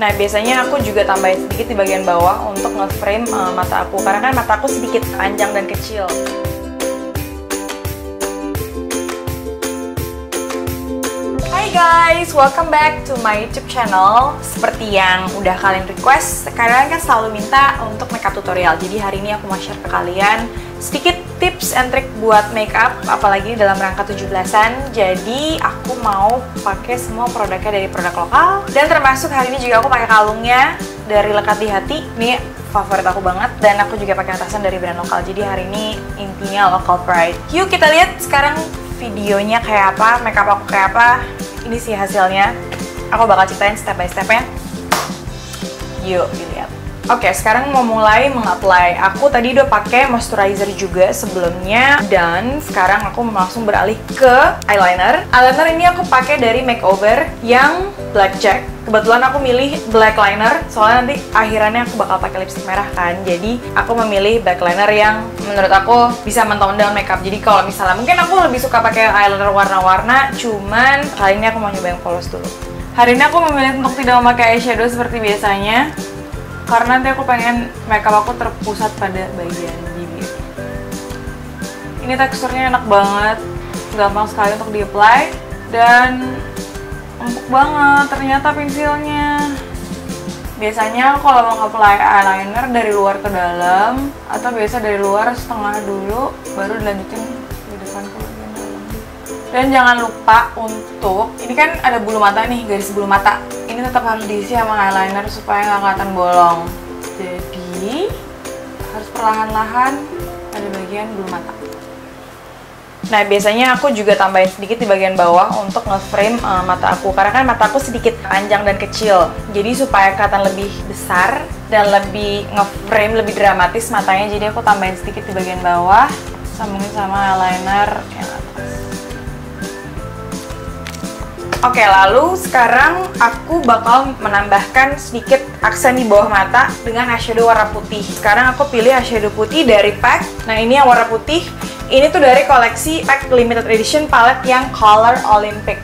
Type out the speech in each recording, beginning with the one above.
Nah, biasanya aku juga tambahin sedikit di bagian bawah untuk nge-frame uh, mata aku. Karena kan mata aku sedikit panjang dan kecil. Hai guys, welcome back to my YouTube channel. Seperti yang udah kalian request, kalian kan selalu minta untuk makeup tutorial. Jadi hari ini aku mau share ke kalian sedikit tips and trick buat makeup, apalagi dalam rangka 17-an. Jadi aku mau pakai semua produknya dari produk lokal. Dan termasuk hari ini juga aku pakai kalungnya dari Lekat di Hati. Ini favorit aku banget dan aku juga pakai atasan dari brand lokal. Jadi hari ini intinya local pride. Yuk kita lihat sekarang videonya kayak apa, makeup aku kayak apa. Ini sih hasilnya. Aku bakal ceritain step by stepnya. Yuk Oke, sekarang mau mulai mengapply. Aku tadi udah pakai moisturizer juga sebelumnya dan sekarang aku langsung beralih ke eyeliner. Eyeliner ini aku pakai dari Makeover yang Blackjack. Kebetulan aku milih black liner soalnya nanti akhirannya aku bakal pakai lipstick merah kan. Jadi aku memilih black liner yang menurut aku bisa mentone down makeup. Jadi kalau misalnya mungkin aku lebih suka pakai eyeliner warna-warna, cuman kali ini aku mau nyoba yang polos dulu. Hari ini aku memilih untuk tidak memakai eyeshadow seperti biasanya karena nanti aku pengen makeup aku terpusat pada bagian bibir ini teksturnya enak banget gampang sekali untuk di apply dan empuk banget ternyata pensilnya. Biasanya kalau mau apply eyeliner dari luar ke dalam atau biasa dari luar setengah dulu baru dilanjutin dan jangan lupa untuk ini kan ada bulu mata nih garis bulu mata. Ini tetap harus diisi sama eyeliner supaya nggak kelihatan bolong. Jadi harus perlahan-lahan ada bagian bulu mata. Nah biasanya aku juga tambahin sedikit di bagian bawah untuk nge-frame uh, mata aku. Karena kan mata aku sedikit panjang dan kecil. Jadi supaya kelihatan lebih besar dan lebih nge-frame, lebih dramatis matanya. Jadi aku tambahin sedikit di bagian bawah. Sambungin sama eyeliner yang atas Oke, lalu sekarang aku bakal menambahkan sedikit aksen di bawah mata dengan eyeshadow warna putih. Sekarang aku pilih eyeshadow putih dari PAC. Nah, ini yang warna putih. Ini tuh dari koleksi PAC Limited Edition palette yang Color Olympic.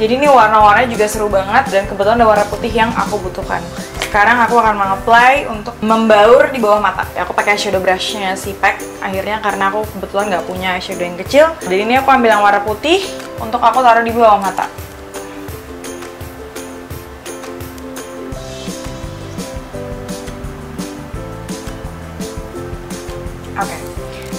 Jadi ini warna-warnanya juga seru banget dan kebetulan ada warna putih yang aku butuhkan. Sekarang aku akan mengapply untuk membaur di bawah mata. Ya, aku pakai eyeshadow brushnya si PAC akhirnya karena aku kebetulan nggak punya eyeshadow yang kecil. Jadi ini aku ambil yang warna putih untuk aku taruh di bawah mata.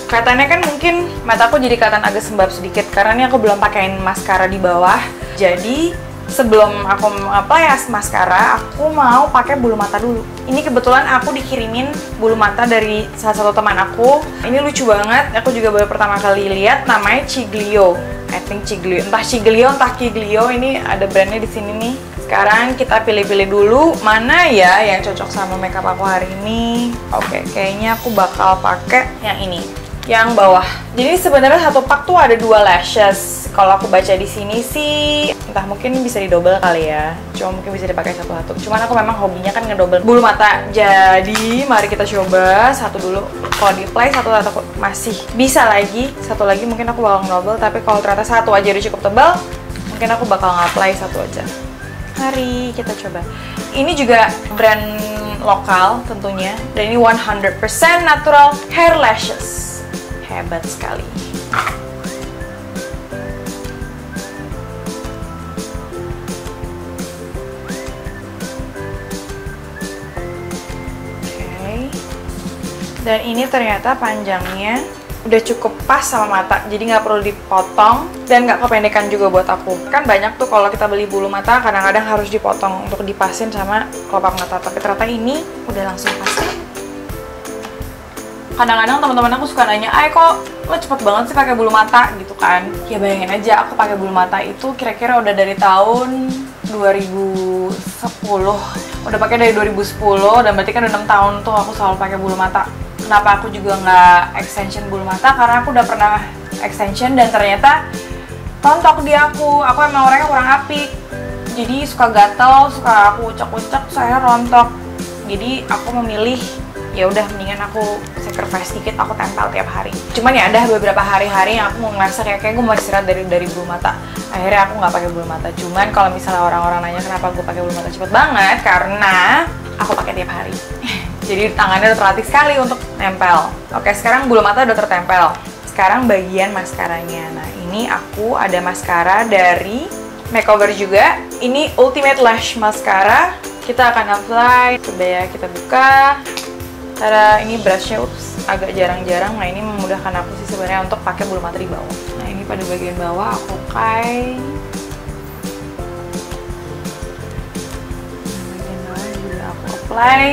Kelihatannya kan mungkin mataku jadi kelihatan agak sembab sedikit karena ini aku belum pakein maskara di bawah. Jadi sebelum aku apply ya maskara, aku mau pakai bulu mata dulu. Ini kebetulan aku dikirimin bulu mata dari salah satu teman aku. Ini lucu banget. Aku juga baru pertama kali lihat namanya Ciglio. I think Ciglio. Entah Ciglio, entah Ciglio. Ini ada brandnya di sini nih. Sekarang kita pilih-pilih dulu mana ya yang cocok sama makeup aku hari ini. Oke, kayaknya aku bakal pakai yang ini, yang bawah. Jadi sebenarnya satu pak tuh ada dua lashes. Kalau aku baca di sini sih, entah mungkin bisa didobel kali ya. Cuma mungkin bisa dipakai satu-satu. Cuman aku memang hobinya kan ngedobel bulu mata. Jadi mari kita coba satu dulu. Kalau di apply satu atau masih bisa lagi. Satu lagi mungkin aku bakal ngedobel. Tapi kalau ternyata satu aja udah cukup tebal, mungkin aku bakal nge-apply satu aja. Mari kita coba. Ini juga brand lokal tentunya dan ini 100% natural hair lashes. Hebat sekali. Dan ini ternyata panjangnya udah cukup pas sama mata jadi nggak perlu dipotong dan nggak kependekan juga buat aku. Kan banyak tuh kalau kita beli bulu mata kadang-kadang harus dipotong untuk dipasin sama kelopak mata tapi ternyata ini udah langsung pas kadang-kadang teman-teman aku suka nanya, "Ay kok lo cepet banget sih pakai bulu mata?" gitu kan. Ya bayangin aja aku pakai bulu mata itu kira-kira udah dari tahun 2010. Udah pakai dari 2010 dan berarti kan udah 6 tahun tuh aku selalu pakai bulu mata. Kenapa aku juga nggak extension bulu mata? Karena aku udah pernah extension dan ternyata rontok di aku. Aku emang orangnya kurang apik. Jadi suka gatel, suka aku ucek-ucek, saya rontok. Jadi aku memilih ya udah mendingan aku sacrifice dikit aku tempel tiap hari. Cuman ya ada beberapa hari-hari yang aku mau ngerasa kayak kayak gue mau istirahat dari dari bulu mata. Akhirnya aku nggak pakai bulu mata. Cuman kalau misalnya orang-orang nanya kenapa gue pakai bulu mata cepet banget karena aku pakai tiap hari. Jadi tangannya udah terlatih sekali untuk nempel. Oke sekarang bulu mata udah tertempel. Sekarang bagian maskaranya. Nah ini aku ada maskara dari makeover juga. Ini ultimate lash mascara. Kita akan apply. Coba ya kita buka Tada, ini brushnya ups agak jarang-jarang. Nah ini memudahkan aku sih sebenarnya untuk pakai bulu mata di bawah. Nah ini pada bagian bawah aku pakai bagian bawah juga aku apply.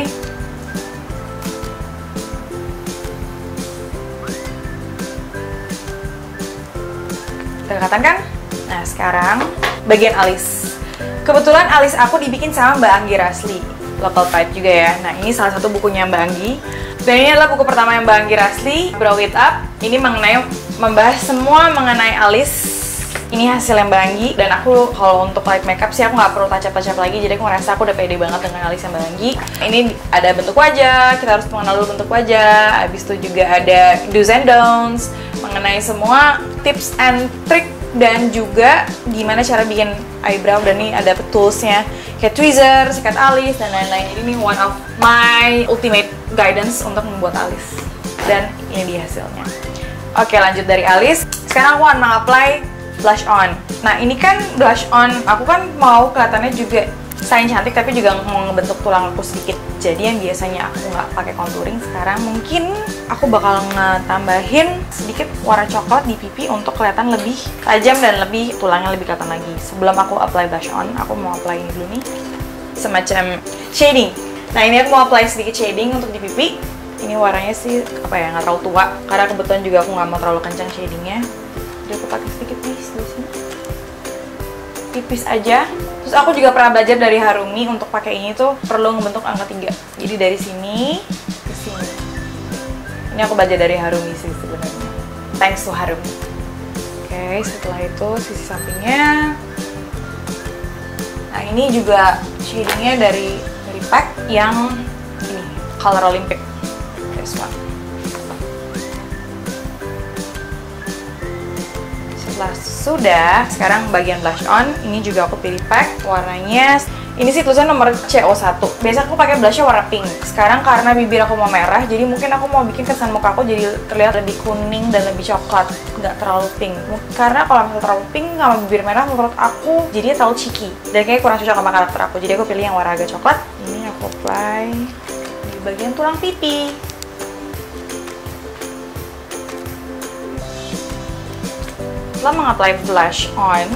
Kelihatan kan? Nah sekarang bagian alis. Kebetulan alis aku dibikin sama Mbak Anggi Rasli Local Pride juga ya. Nah ini salah satu bukunya Mbak Anggi. Dan ini adalah buku pertama yang Mbak Anggi Rasli Brow It Up. Ini mengenai membahas semua mengenai alis. Ini hasil yang Mbak Anggi. Dan aku kalau untuk light makeup sih aku nggak perlu touch up touch up lagi. Jadi aku ngerasa aku udah pede banget dengan alis yang Mbak Anggi. Ini ada bentuk wajah kita harus mengenal dulu bentuk wajah. Habis itu juga ada do's and don'ts mengenai semua tips and trick dan juga gimana cara bikin eyebrow. Dan ini ada toolsnya kayak tweezer, sikat alis dan lain-lain. Jadi ini one of my ultimate guidance untuk membuat alis dan ini dia hasilnya. Oke lanjut dari alis sekarang aku akan mengapply blush on. Nah ini kan blush on, aku kan mau kelihatannya juga selain cantik tapi juga mau ngebentuk tulang aku sedikit. Jadi yang biasanya aku nggak pakai contouring sekarang mungkin aku bakal ngetambahin sedikit warna coklat di pipi untuk kelihatan lebih tajam dan lebih tulangnya lebih kelihatan lagi. Sebelum aku apply blush on, aku mau apply ini dulu nih semacam shading. Nah ini aku mau apply sedikit shading untuk di pipi. Ini warnanya sih apa ya nggak terlalu tua karena kebetulan juga aku nggak mau terlalu kencang shadingnya jadi aku pakai sedikit tipis di sini tipis aja. Terus aku juga pernah belajar dari Harumi untuk pakai ini tuh perlu membentuk angka 3 jadi dari sini ke sini. Ini aku belajar dari Harumi sih sebenarnya. Thanks to Harumi. Oke setelah itu sisi sampingnya. Nah ini juga shadingnya dari dari pack yang ini color Olympic. This one setelah sudah, sekarang bagian blush on, ini juga aku pilih pack warnanya ini sih tulisan nomor CO1 Biasa aku pakai blushnya warna pink. Sekarang karena bibir aku mau merah Jadi mungkin aku mau bikin kesan muka aku jadi terlihat lebih kuning dan lebih coklat Nggak terlalu pink. Karena kalau misalnya terlalu pink sama bibir merah menurut aku Jadinya terlalu cheeky. Dan kayaknya kurang cocok sama karakter aku. Jadi aku pilih yang warna agak coklat. Ini aku apply di bagian tulang pipi setelah mengapply blush on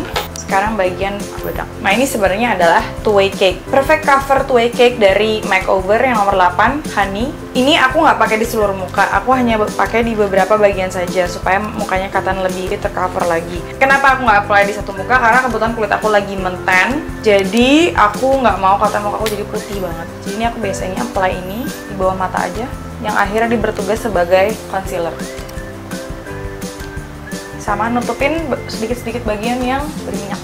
sekarang bagian bedak. Nah ini sebenarnya adalah two way cake, perfect cover two way cake dari makeover yang nomor 8 honey. Ini aku nggak pakai di seluruh muka, aku hanya pakai di beberapa bagian saja supaya mukanya kelihatan lebih tercover lagi. Kenapa aku nggak apply di satu muka? Karena kebetulan kulit aku lagi menten, jadi aku nggak mau kelihatan muka aku jadi putih banget. Jadi ini aku biasanya apply ini di bawah mata aja, yang akhirnya bertugas sebagai concealer sama nutupin sedikit-sedikit bagian yang berminyak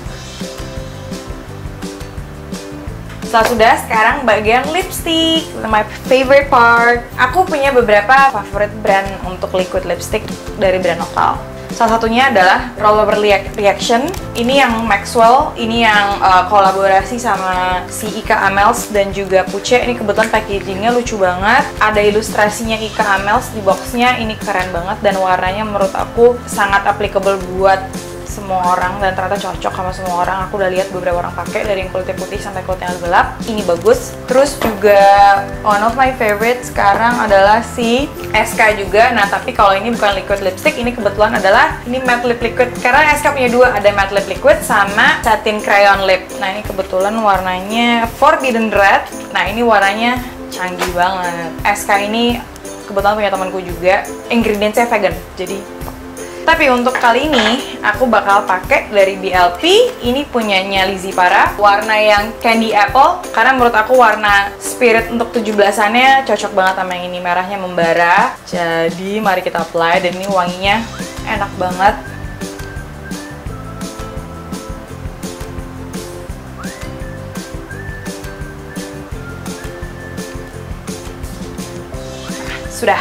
Setelah sudah, sekarang bagian lipstick, my favorite part. Aku punya beberapa favorite brand untuk liquid lipstick dari brand lokal. Salah satunya adalah Rollover Reaction. Ini yang Maxwell, ini yang uh, kolaborasi sama si Ika Amels dan juga Puce. Ini kebetulan packagingnya lucu banget. Ada ilustrasinya Ika Amels di boxnya. Ini keren banget dan warnanya menurut aku sangat applicable buat semua orang dan ternyata cocok sama semua orang. Aku udah lihat beberapa orang pakai dari yang kulitnya putih sampai kulitnya gelap. Ini bagus. Terus juga one of my favorite sekarang adalah si SK juga. Nah tapi kalau ini bukan liquid lipstick ini kebetulan adalah ini matte lip liquid. Karena SK punya dua ada matte lip liquid sama satin crayon lip. Nah ini kebetulan warnanya forbidden red. Nah ini warnanya canggih banget. SK ini kebetulan punya temanku juga. Ingredientsnya vegan. Jadi tapi untuk kali ini aku bakal pakai dari BLP. Ini punyanya Lizzy Para, warna yang candy apple karena menurut aku warna spirit untuk 17-annya cocok banget sama yang ini merahnya membara. Jadi mari kita apply dan ini wanginya enak banget. sudah.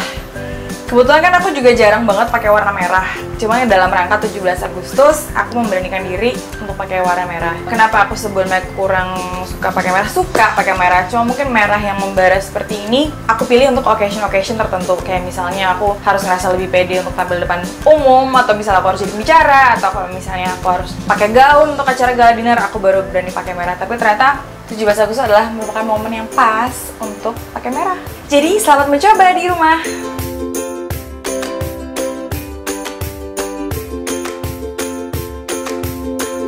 Kebetulan kan aku juga jarang banget pakai warna merah. Cuma dalam rangka 17 Agustus, aku memberanikan diri untuk pakai warna merah. Kenapa aku sebelumnya kurang suka pakai merah? Suka pakai merah, cuma mungkin merah yang membara seperti ini, aku pilih untuk occasion-occasion tertentu. Kayak misalnya aku harus ngerasa lebih pede untuk tampil depan umum, atau misalnya aku harus jadi bicara, atau kalau misalnya aku harus pakai gaun untuk acara gala dinner, aku baru berani pakai merah. Tapi ternyata 17 Agustus adalah merupakan momen yang pas untuk pakai merah. Jadi selamat mencoba di rumah.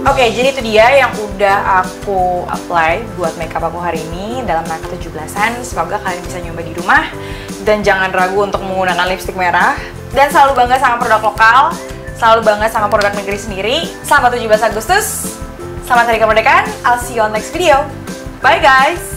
Oke, jadi itu dia yang udah aku apply buat makeup aku hari ini dalam rangka 17-an. Semoga kalian bisa nyoba di rumah dan jangan ragu untuk menggunakan lipstick merah. Dan selalu bangga sama produk lokal, selalu bangga sama produk negeri sendiri. Selamat 17 Agustus. Selamat Hari Kemerdekaan. I'll see you on next video. Bye guys.